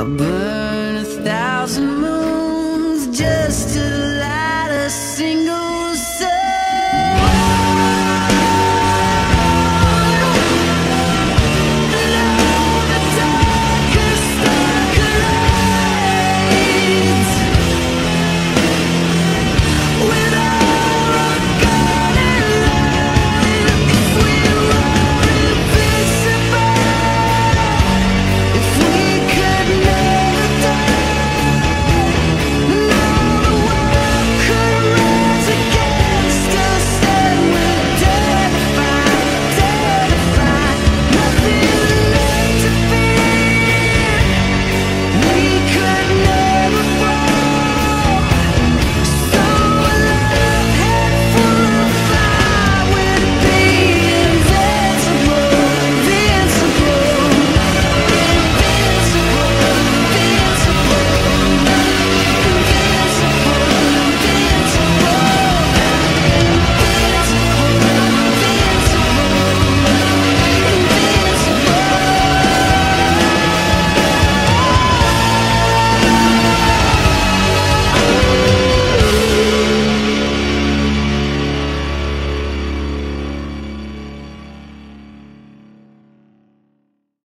I'll burn a thousand moons just to light a single